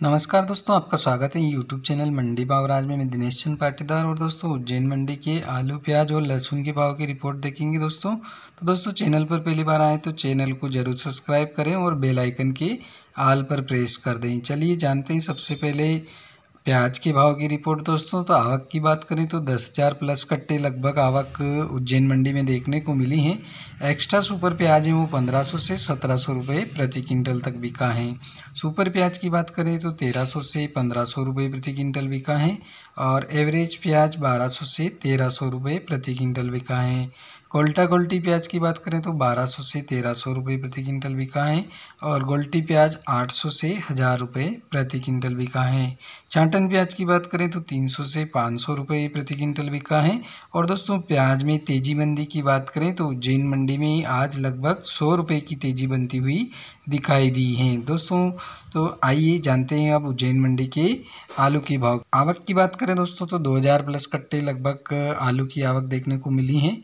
नमस्कार दोस्तों, आपका स्वागत है यूट्यूब चैनल मंडी भाव राज में। मैं दिनेश चंद पाटीदार और दोस्तों, उज्जैन मंडी के आलू, प्याज और लहसुन के भाव की रिपोर्ट देखेंगे दोस्तों। तो दोस्तों, चैनल पर पहली बार आए तो चैनल को ज़रूर सब्सक्राइब करें और बेल आइकन के आल पर प्रेस कर दें। चलिए, जानते हैं सबसे पहले प्याज के भाव की रिपोर्ट दोस्तों तो आवक की बात करें तो दस हज़ार प्लस कट्टे लगभग आवक उज्जैन मंडी में देखने को मिली हैं। एक्स्ट्रा सुपर प्याज है वो पंद्रह सौ से सत्रह सौ रुपये प्रति क्विंटल तक बिका है। सुपर प्याज की बात करें तो तेरह सौ से पंद्रह सौ रुपये प्रति क्विंटल बिका है और एवरेज प्याज बारह सौ से तेरह सौ रुपये प्रति क्विंटल बिका है। कोल्टा गोल्टी प्याज की बात करें तो 1200 से 1300 रुपये प्रति क्विंटल बिका है और गोल्टी प्याज 800 से हज़ार रुपये प्रति क्विंटल बिका है। चांटन प्याज की बात करें तो 300 से 500 रुपये प्रति क्विंटल बिका है। और दोस्तों, प्याज में तेज़ी मंदी की बात करें तो उज्जैन मंडी में आज लगभग सौ रुपये की तेज़ी बनती हुई दिखाई दी है। दोस्तों तो आइए जानते हैं अब उज्जैन मंडी के आलू की भाव। आवक की बात करें दोस्तों तो 2000 प्लस कट्टे लगभग आलू की आवक देखने को मिली है।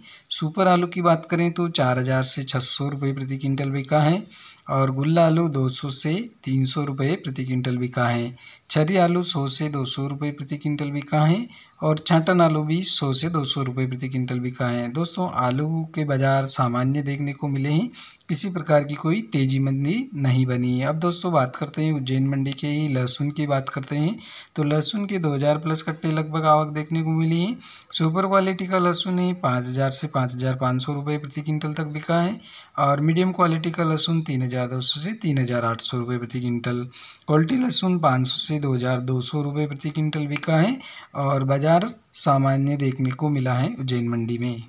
आलू की बात करें तो 4000 से छः सौ रुपये प्रति क्विंटल बिका है और गुल्ला आलू 200 से 300 रुपये प्रति क्विंटल बिका है। छरी आलू 100 से 200 रुपये प्रति क्विंटल बिका है और छाटन आलू भी 100 से 200 रुपये प्रति क्विंटल बिका है। दोस्तों, आलू के बाज़ार सामान्य देखने को मिले हैं। किसी प्रकार की कोई तेज़ी मंदी नहीं बनी है। अब दोस्तों, बात करते हैं उज्जैन मंडी के ही लहसुन की बात करते हैं। तो लहसुन के 2000 प्लस कट्टे लगभग आवक देखने को मिली है। सुपर क्वालिटी का लहसुन है, पाँच हज़ार से पाँच हज़ार पाँच सौ रुपये प्रति क्विंटल तक बिका है और मीडियम क्वालिटी का लहसुन तीन हज़ार दो सौ से तीन हज़ार आठ सौ रुपये प्रति क्विंटल। क्वालिटी लहसुन पाँच सौ से दो हज़ार दो सौ रुपये प्रति क्विंटल बिका है और बाज़ार सामान्य देखने को मिला है उज्जैन मंडी में।